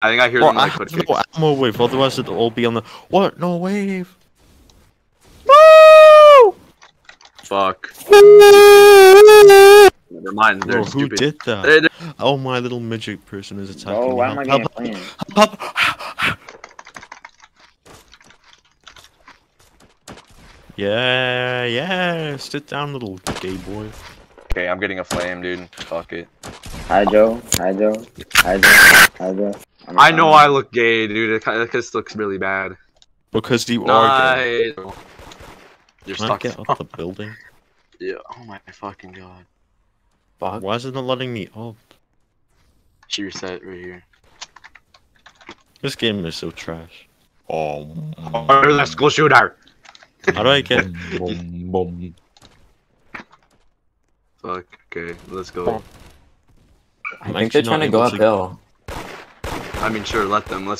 I think I hear Well, them I like have quick no fix. ammo wave, otherwise it'll all be on the. What? No wave. No! Fuck. Never mind. They're Bro, who stupid. did that? They're- they're- Oh, my little midget person is attacking Oh, me. why am I getting help, flamed? help, help. Yeah, yeah. Sit down, little gay boy. Okay, I'm getting a flame, dude. Fuck it. Hi, Joe. Hi, Joe. Hi, Joe. Hi, hydro. I'm I know fine. I look gay, dude. It kind of just looks really bad. Because you are gay. You're Can I stuck. get off the building? Yeah. Oh my fucking god. Fuck. Why is it not letting me up? She reset right here. This game is so trash. Oh. Or let's go shoot her. How do I get? Boom, boom. Fuck. Okay, let's go. I I'm think they're actually trying to go able to- uphill. I mean, sure, let them. Let's